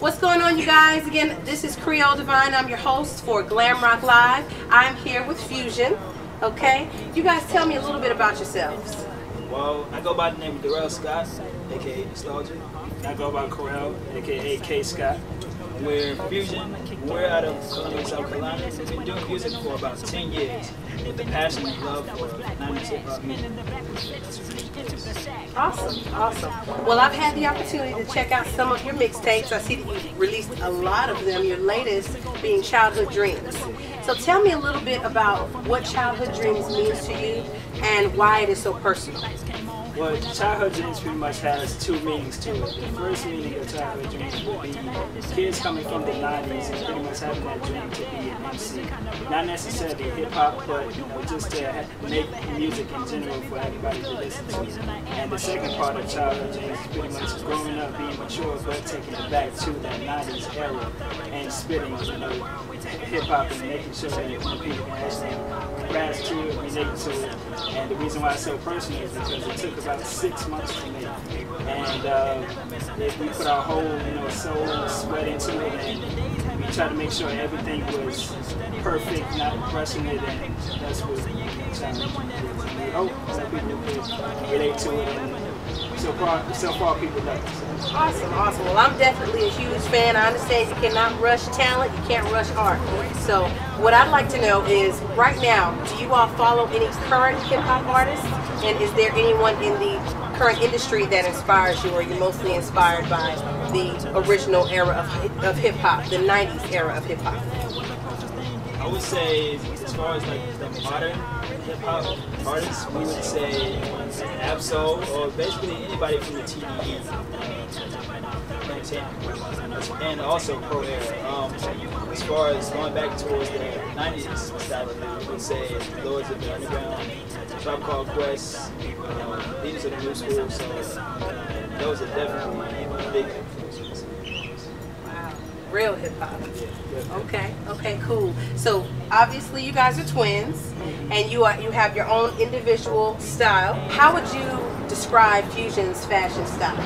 What's going on, you guys? Again, this is Creole Devine. I'm your host for Glam Rock Live. I'm here with Fushun. Okay, you guys tell me a little bit about yourselves. Well, I go by the name of Darrell Scott, aka Nostalgia. I go by Corel, aka K Scott. We're Fushun. We're out of Columbia, South Carolina. We've been doing music for about 10 years with the passion and love for 90s hip hop music. Awesome, awesome. Well, I've had the opportunity to check out some of your mixtapes. I see that you've released a lot of them, your latest being Childhood Dreams. So tell me a little bit about what Childhood Dreams means to you and why it is so personal. Well, childhood dreams pretty much has two meanings to it. The first meaning of childhood dreams would be kids coming from the 90s and pretty much having that dream to be an MC. Not necessarily hip hop, but you know, just to make music in general for everybody to listen to. And the second part of childhood dreams is pretty much growing up, being mature, but taking it back to that 90s era and spitting, you know, hip hop and making sure that people can actually grasp to it, relate to it. And the reason why it's so personal is because it took about six months to make. And uh, if we put our whole, you know, soul and sweat into it, and we try to make sure everything was perfect, not rushing it, and that's what challenge is. We hope that people could relate to it, and so far, so far people it. So. Awesome, awesome. Well, I'm definitely a huge fan. I understand you cannot rush talent, you can't rush art. So, what I'd like to know is, right now, do you all follow any current hip hop artists? And is there anyone in the current industry that inspires you, or are you're mostly inspired by the original era of, of hip hop, the 90s era of hip hop? I would say, as far as like the modern hip hop artists, we would say Ab-Soul or basically anybody from the TDE and also Pro Era. Um, as far as going back towards the 90s style of I would say Lords of the Underground, Tribe Called Quest, um, Leaders of the New School, so those are definitely big influences. Real hip hop. Okay, okay, cool. So obviously you guys are twins, and you are you have your own individual style. How would you describe Fushun's fashion style?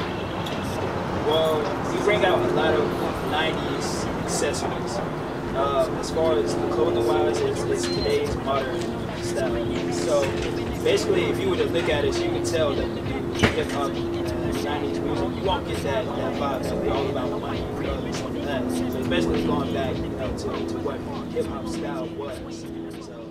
Well, we bring out a lot of 90s accessories. Um, as far as the clothing wise, it's, it's today's modern style. So basically, if you were to look at us, you can tell that the new hip hop and 90s music, you won't get that, that vibe that we're all about money, drugs, and uh, that. So basically going back you know, to, to what hip hop style was.